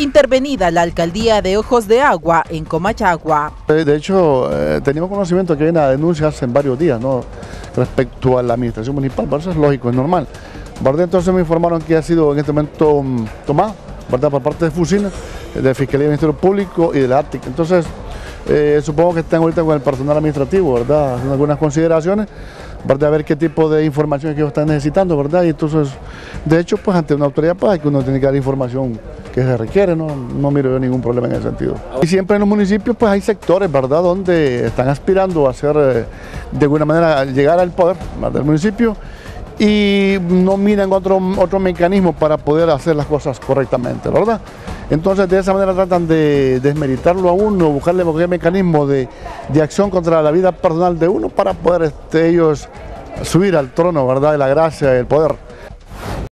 intervenida la alcaldía de Ojos de Agua en Comachagua. Eh, de hecho, eh, teníamos conocimiento que hay una denuncia hace varios días respecto a la administración municipal, eso es lógico, es normal. ¿verdad? Entonces me informaron que ha sido en este momento mm, tomado ¿verdad? por parte de Fusina, de Fiscalía del Ministerio Público y de la ARTIC. Entonces, eh, supongo que están ahorita con el personal administrativo, ¿verdad? Haciendo algunas consideraciones, ¿verdad? A ver qué tipo de información que ellos están necesitando, ¿verdad? Y entonces, de hecho, pues ante una autoridad, pues que uno tiene que dar información que se requiere, no, no miro yo ningún problema en ese sentido. Y siempre en los municipios, pues hay sectores, ¿verdad? Donde están aspirando a hacer, eh, de alguna manera, llegar al poder del municipio y no miran otro, otro mecanismo para poder hacer las cosas correctamente, ¿verdad? Entonces de esa manera tratan de desmeritarlo a uno, buscarle cualquier mecanismo de, de acción contra la vida personal de uno para poder este, ellos subir al trono, ¿verdad? De la gracia y el poder.